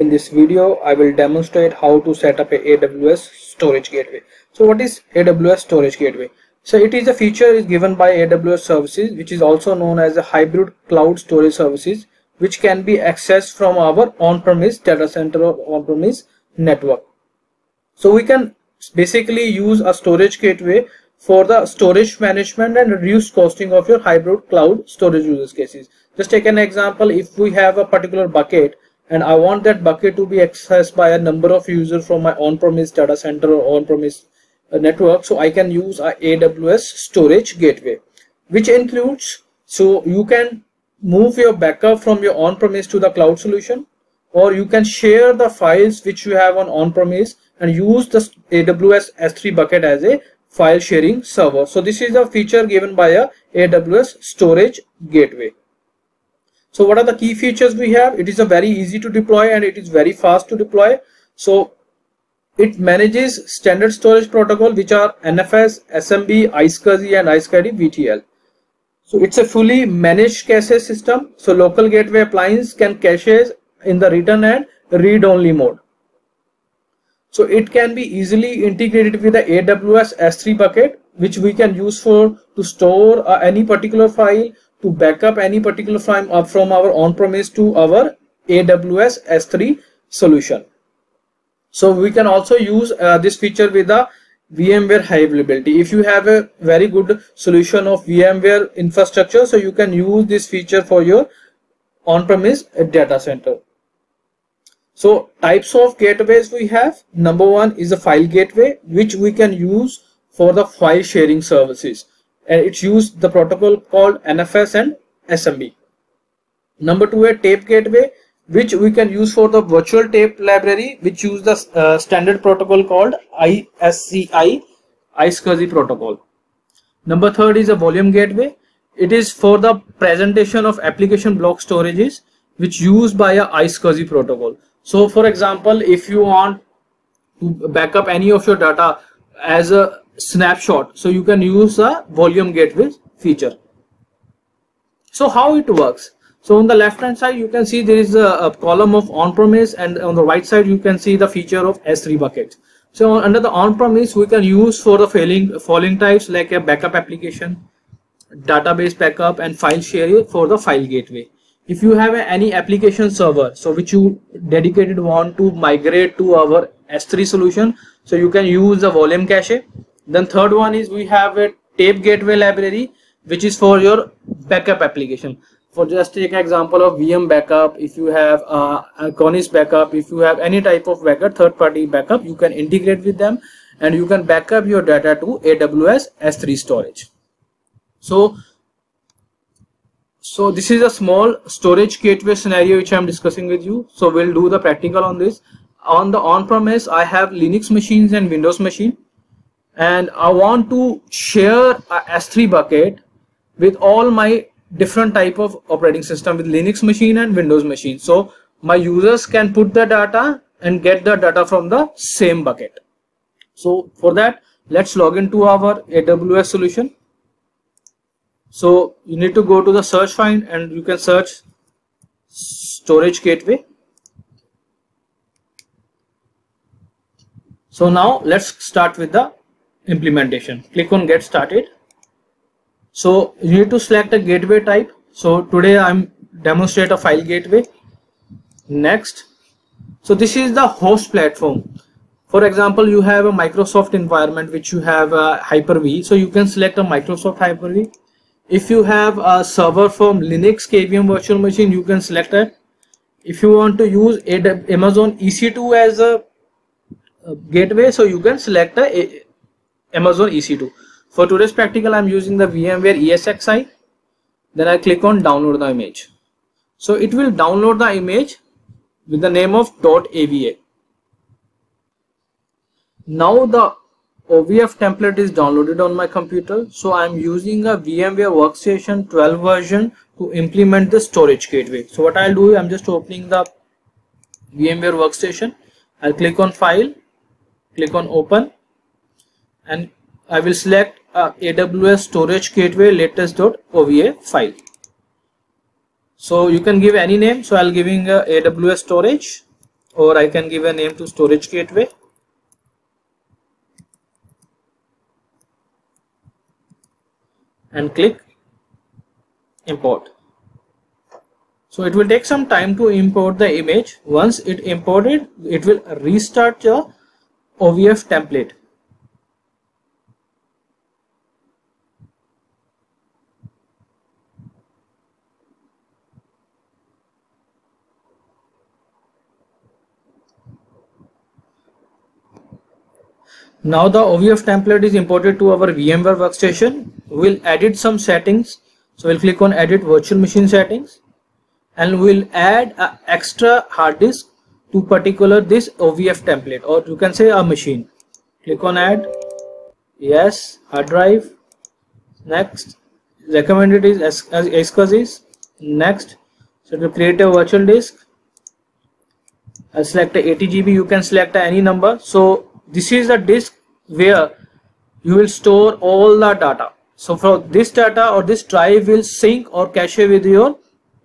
In this video, I will demonstrate how to set up a AWS storage gateway. So what is AWS storage gateway? So it is a feature is given by AWS services which is also known as a hybrid cloud storage services which can be accessed from our on-premise data center or on-premise network. So we can basically use a storage gateway for the storage management and reduce costing of your hybrid cloud storage use cases. Just take an example if we have a particular bucket and I want that bucket to be accessed by a number of users from my on-premise data center or on-premise uh, network so I can use a AWS storage gateway which includes so you can move your backup from your on-premise to the cloud solution or you can share the files which you have on on-premise and use the AWS S3 bucket as a file sharing server. So this is a feature given by a AWS storage gateway. So what are the key features we have? It is a very easy to deploy and it is very fast to deploy. So it manages standard storage protocol which are NFS, SMB, iSCSI and iSCSI VTL. So it's a fully managed cache system. So local gateway appliance can caches in the return and read only mode. So it can be easily integrated with the AWS S3 bucket which we can use for to store uh, any particular file to backup any particular file up from our on-premise to our AWS S3 solution. So we can also use uh, this feature with the VMware high availability. If you have a very good solution of VMware infrastructure, so you can use this feature for your on-premise data center. So types of gateways we have. Number one is a file gateway, which we can use for the file sharing services and it's used the protocol called NFS and SMB. Number two, a tape gateway, which we can use for the virtual tape library, which use the uh, standard protocol called ISCI, iSCSI protocol. Number third is a volume gateway. It is for the presentation of application block storages, which used by a iSCSI protocol. So for example, if you want to backup any of your data as a snapshot. So you can use a volume gateway feature. So how it works? So on the left hand side you can see there is a, a column of on-premise and on the right side you can see the feature of S3 bucket. so under the on-premise we can use for the failing following types like a backup application database backup and file share for the file gateway. If you have any application server so which you dedicated want to migrate to our S3 solution so you can use the volume cache. Then third one is we have a tape gateway library which is for your backup application. For just take example of VM backup if you have uh, Acronis backup if you have any type of backup third party backup you can integrate with them and you can backup your data to AWS S3 storage. So so this is a small storage gateway scenario which I'm discussing with you. So we'll do the practical on this on the on-premise I have Linux machines and Windows machine and I want to share a S3 bucket with all my different type of operating system with Linux machine and Windows machine. So my users can put the data and get the data from the same bucket. So for that, let's log into our AWS solution. So you need to go to the search find and you can search storage gateway. So now let's start with the implementation. Click on get started. So you need to select a gateway type. So today i'm demonstrate a file gateway. Next. So this is the host platform. For example you have a microsoft environment which you have a hyper-v. So you can select a microsoft hyper-v. If you have a server from linux kvm virtual machine you can select it if you want to use amazon ec2 as a gateway so you can select a Amazon EC2. For today's practical, I'm using the VMware ESXi. Then I click on download the image. So it will download the image with the name of .ova. Now the OVF template is downloaded on my computer. So I'm using a VMware Workstation 12 version to implement the storage gateway. So what I'll do, I'm just opening the VMware Workstation. I'll click on File, click on Open and I will select uh, AWS storage gateway latest.ova file. So you can give any name. So I'll giving uh, AWS storage or I can give a name to storage gateway and click import so it will take some time to import the image once it imported it will restart your OVF template Now the OVF template is imported to our VMware workstation. We'll edit some settings. So we'll click on edit virtual machine settings and we'll add an extra hard disk to particular this OVF template or you can say a machine. Click on add. Yes, hard drive. Next. Recommended is as SCSIS. Next. So to create a virtual disk. I'll select a 80 GB. You can select any number. So this is the disk where you will store all the data so for this data or this drive will sync or cache with your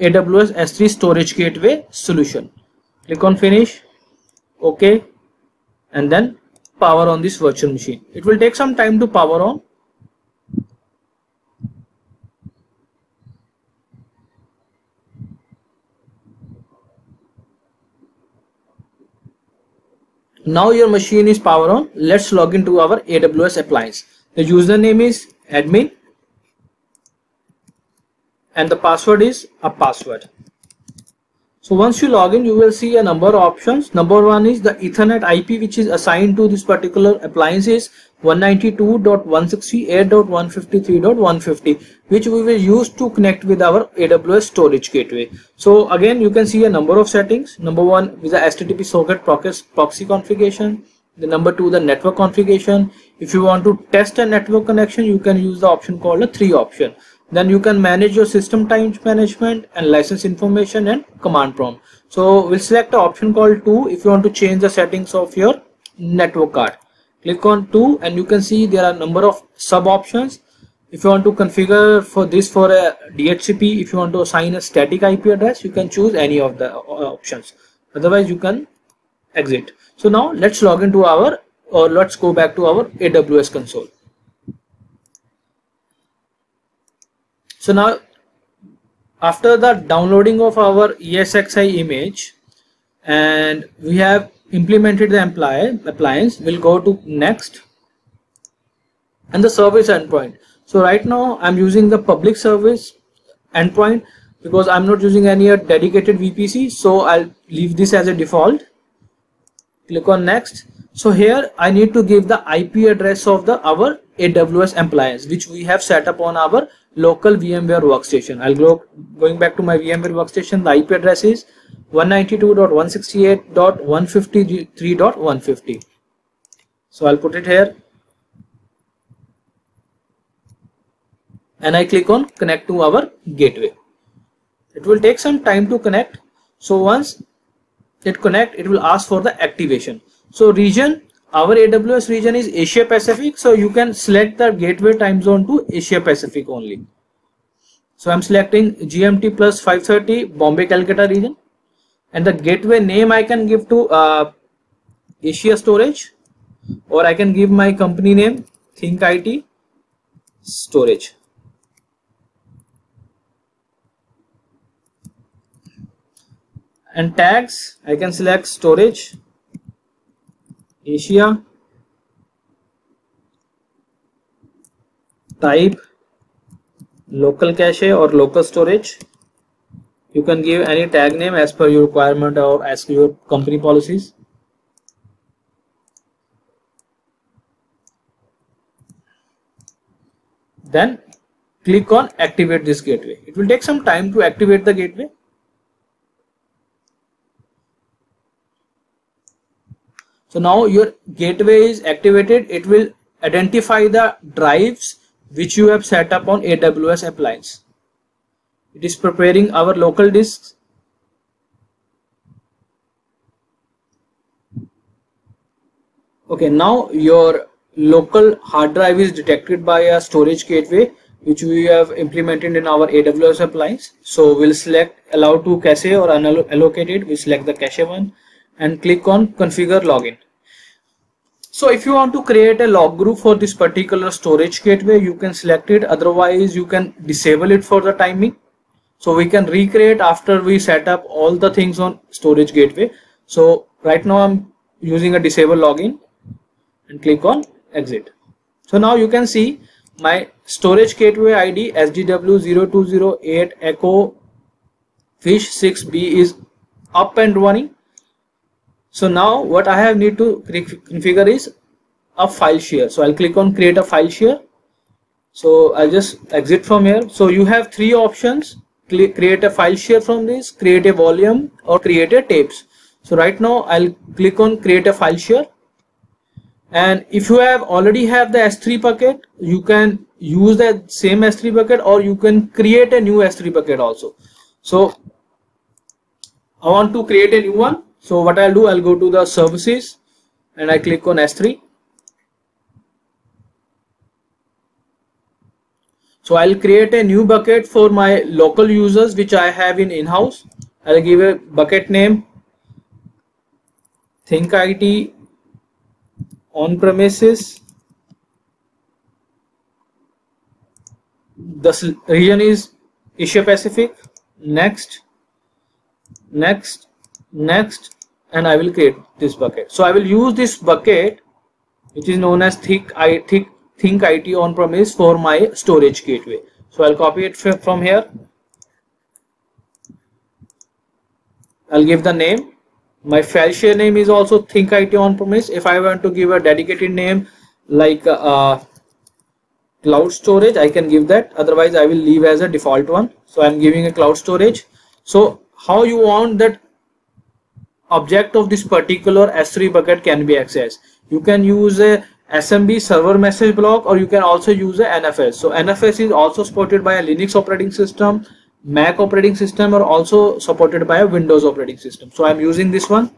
AWS S3 storage gateway solution click on finish okay and then power on this virtual machine it will take some time to power on Now your machine is power on. Let's log into our AWS appliance. The username is admin and the password is a password. So once you log in, you will see a number of options. Number one is the Ethernet IP which is assigned to this particular appliance is 192.168.153.150 which we will use to connect with our AWS storage gateway. So again, you can see a number of settings. Number one is the HTTP socket proxy configuration. The number two, the network configuration. If you want to test a network connection, you can use the option called a three option then you can manage your system time management and license information and command prompt. So we'll select the option called 2 if you want to change the settings of your network card. Click on 2 and you can see there are a number of sub options if you want to configure for this for a DHCP if you want to assign a static IP address you can choose any of the uh, options. Otherwise you can exit. So now let's log into our or let's go back to our AWS console so now after the downloading of our ESXi image and we have implemented the appliance we'll go to next. And the service endpoint. So right now I'm using the public service endpoint because I'm not using any dedicated VPC so I'll leave this as a default. Click on next. So here I need to give the IP address of the our AWS appliance which we have set up on our local VMware workstation. I'll go going back to my VMware workstation. The IP address is 192.168.153.150. So I'll put it here and I click on connect to our gateway. It will take some time to connect. So once it connect, it will ask for the activation. So region our AWS region is Asia Pacific so you can select the gateway time zone to Asia Pacific only. So I'm selecting GMT plus 530 Bombay Calcutta region. And the gateway name I can give to uh, Asia storage or I can give my company name Think IT storage. And tags I can select storage Asia type local cache or local storage you can give any tag name as per your requirement or as per your company policies then click on activate this gateway it will take some time to activate the gateway So now your gateway is activated. It will identify the drives which you have set up on AWS appliance. It is preparing our local disks. Okay, now your local hard drive is detected by a storage gateway which we have implemented in our AWS appliance. So we'll select allow to cache or unallocated. We select the cache one and click on configure login. So if you want to create a log group for this particular storage gateway you can select it. Otherwise you can disable it for the timing. So we can recreate after we set up all the things on storage gateway. So right now i'm using a disable login and click on exit. So now you can see my storage gateway id sdw0208 echo fish 6b is up and running so now what i have need to configure is a file share. So i'll click on create a file share. So i'll just exit from here. So you have three options. Create a file share from this create a volume or create a tapes. So right now i'll click on create a file share. And if you have already have the s3 bucket you can use that same s3 bucket or you can create a new s3 bucket also. So i want to create a new one so what i'll do i'll go to the services and i click on s3 so i'll create a new bucket for my local users which i have in in-house. I'll give a bucket name think it on premises the region is Asia Pacific next next next and I will create this bucket. So I will use this bucket which is known as thick I thick think IT on premise for my storage gateway. So I'll copy it from here. I'll give the name. My file share name is also think IT on premise. If I want to give a dedicated name like uh, cloud storage I can give that. Otherwise I will leave as a default one. So I'm giving a cloud storage. So how you want that object of this particular S3 bucket can be accessed you can use a SMB server message block or you can also use a NFS so NFS is also supported by a Linux operating system Mac operating system or also supported by a Windows operating system. So I'm using this one.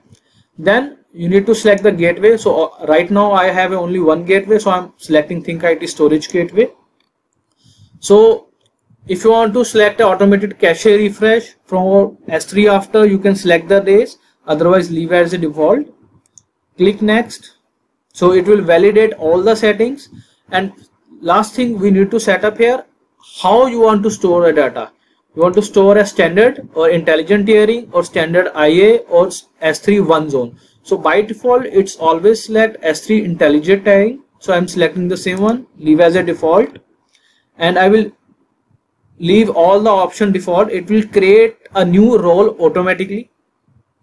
Then you need to select the gateway. So uh, right now I have only one gateway. So I'm selecting ThinkIT storage gateway. So if you want to select automated cache refresh from S3 after you can select the days otherwise leave as a default click next so it will validate all the settings and last thing we need to set up here how you want to store the data you want to store a standard or intelligent tiering or standard IA or S3 one zone. So by default, it's always select S3 intelligent tiering. So I'm selecting the same one, leave as a default. And I will leave all the option default. It will create a new role automatically.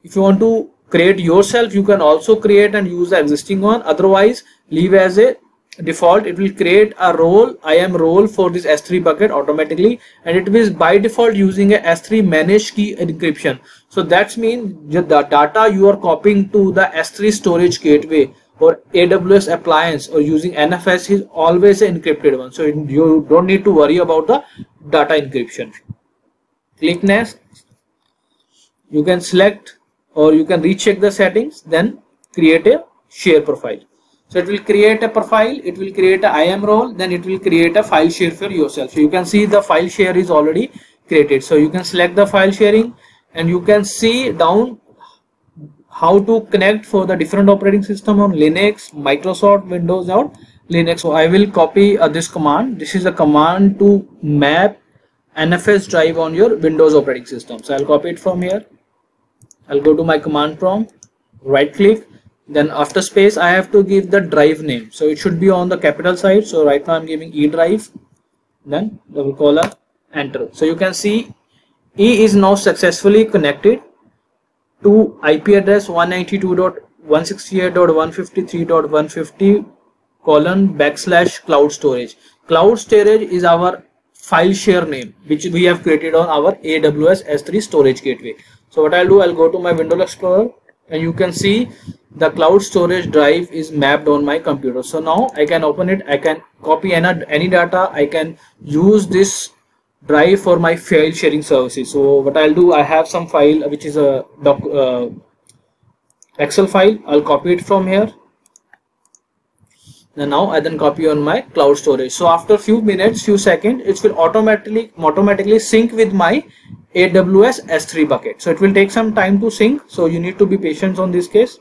If you want to create yourself, you can also create and use the existing one. Otherwise, leave as a default. It will create a role IAM role for this s3 bucket automatically. And it is by default using a s3 managed key encryption. So that's mean the data you are copying to the s3 storage gateway or aws appliance or using nfs is always an encrypted one. So you don't need to worry about the data encryption. Click next. You can select or you can recheck the settings then create a share profile so it will create a profile, it will create a IAM role, then it will create a file share for yourself. So you can see the file share is already created. So you can select the file sharing and you can see down how to connect for the different operating system on Linux, Microsoft, Windows or Linux. So I will copy uh, this command. This is a command to map NFS drive on your Windows operating system. So I'll copy it from here. I'll go to my command prompt, right click then after space I have to give the drive name. So it should be on the capital side. So right now I'm giving E drive then double colon enter. So you can see E is now successfully connected to IP address 192.168.153.150 colon backslash cloud storage. Cloud storage is our file share name which we have created on our AWS S3 storage gateway so what I'll do I'll go to my Windows Explorer and you can see the cloud storage drive is mapped on my computer. So now i can open it i can copy any, any data i can use this drive for my file sharing services. So what i'll do i have some file which is a doc uh, excel file. I'll copy it from here now I then copy on my cloud storage. So after few minutes few seconds it will automatically automatically sync with my AWS S3 bucket. So it will take some time to sync. So you need to be patient on this case.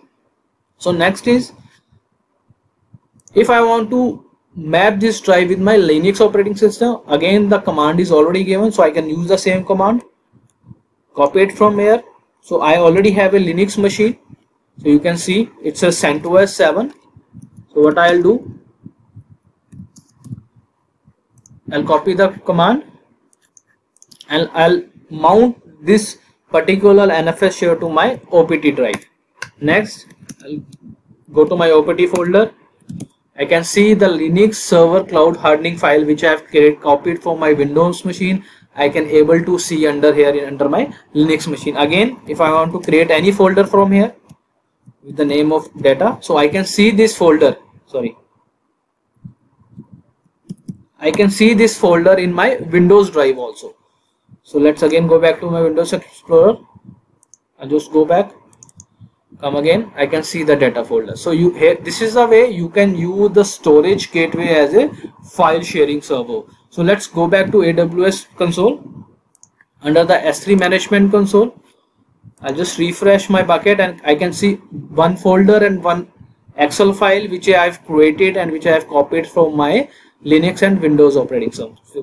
So next is if I want to map this drive with my Linux operating system again the command is already given. So I can use the same command. Copy it from here. So I already have a Linux machine. So you can see it's a CentOS 7 so what I'll do I'll copy the command and I'll mount this particular NFS share to my OPT drive next I'll go to my OPT folder I can see the Linux server cloud hardening file which I have created, copied from my Windows machine. I can able to see under here in under my Linux machine. Again, if I want to create any folder from here with the name of data, so I can see this folder. Sorry, I can see this folder in my Windows drive also. So let's again go back to my Windows Explorer. I'll just go back. Come again. I can see the data folder. So you here this is the way you can use the storage gateway as a file sharing server. So let's go back to AWS console. Under the S3 management console I'll just refresh my bucket and I can see one folder and one Excel file which I have created and which I have copied from my Linux and Windows operating,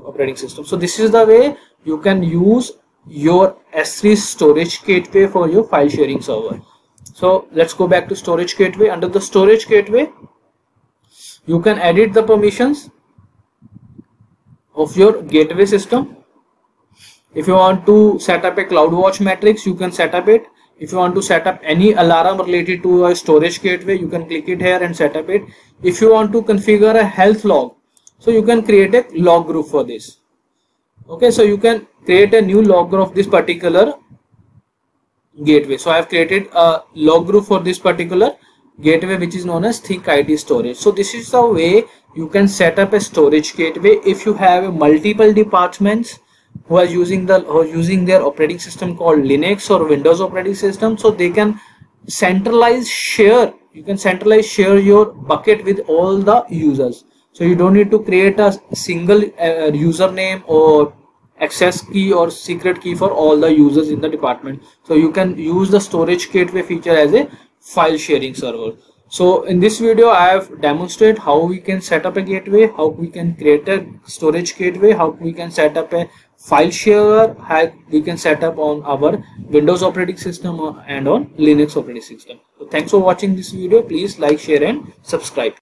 operating system. So this is the way you can use your S3 storage gateway for your file sharing server. So let's go back to storage gateway. Under the storage gateway you can edit the permissions of your gateway system. If you want to set up a CloudWatch matrix you can set up it if you want to set up any alarm related to a storage gateway you can click it here and set up it. If you want to configure a health log so you can create a log group for this. Okay so you can create a new log group of this particular gateway. So i have created a log group for this particular gateway which is known as ThinkIT storage. So this is the way you can set up a storage gateway if you have multiple departments who are using the are using their operating system called linux or windows operating system so they can centralize share you can centralize share your bucket with all the users. So you don't need to create a single uh, username or access key or secret key for all the users in the department. So you can use the storage gateway feature as a file sharing server so in this video i have demonstrated how we can set up a gateway how we can create a storage gateway how we can set up a file share how we can set up on our windows operating system and on linux operating system. So thanks for watching this video. Please like share and subscribe